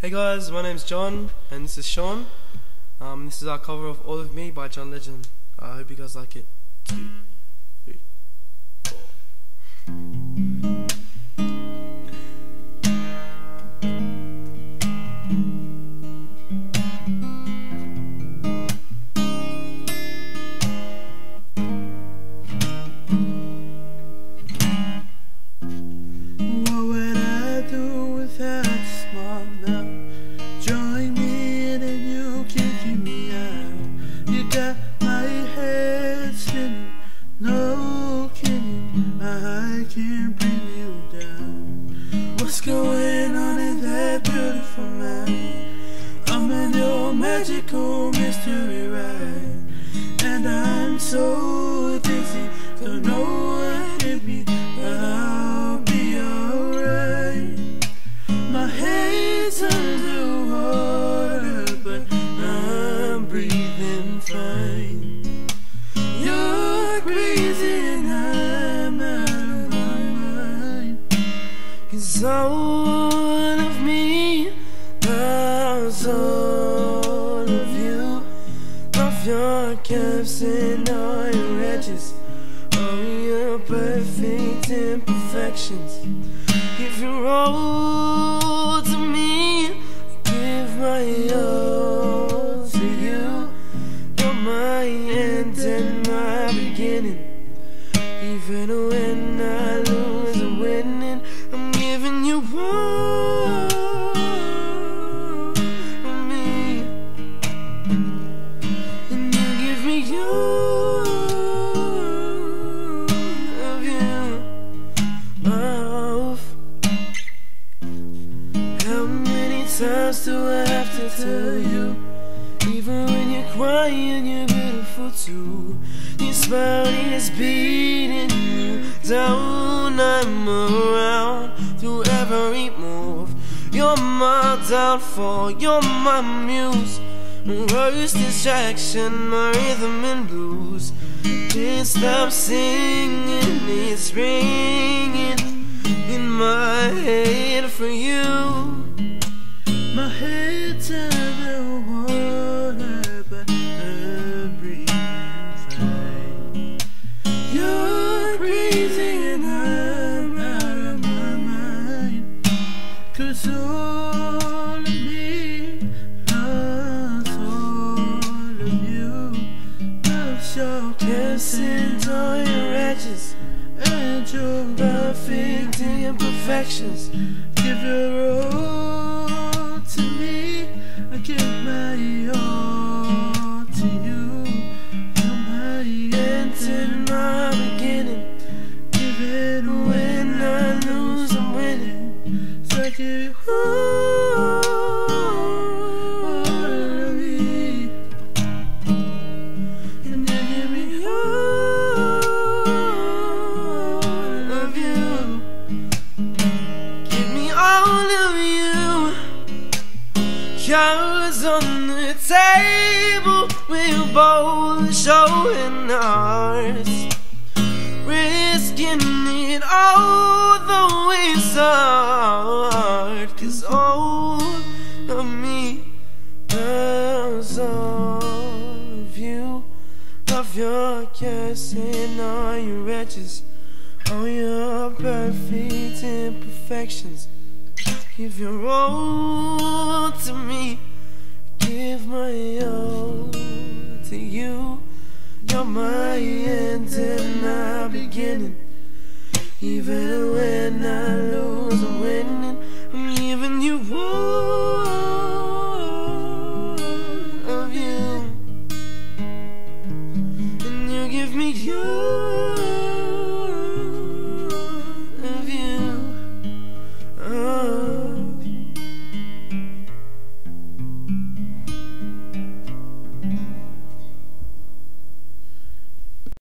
Hey guys, my name's John and this is Sean. Um, this is our cover of All of Me by John Legend. I hope you guys like it. Going on in that beautiful night? I'm in your magical mystery ride, and I'm so dizzy, don't know All of me all of you. Love your and all your edges. All your perfect imperfections. To me, give my all to you. You're my end and my beginning. Even when I to tell you? Even when you're crying, you're beautiful too. Your smile is beating you down. I'm around through every move. You're my downfall, you're my muse. Worst distraction, my rhythm and blues. Can't stop singing, it's ringing in my head for you. My head's underwater, but I'm fine. You're crazy and I'm out of my all of me loves all of you. All your and your perfect imperfections. Give your all you. Cards on the table, we're both showing ours. It all the start. Cause all of me all of you. Love your kiss and all your edges, all your perfect imperfections. Give your all to me, give my all to you. You're my end and my beginning. Even when I lose, I'm winning. I'm giving you all of you, and you give me you.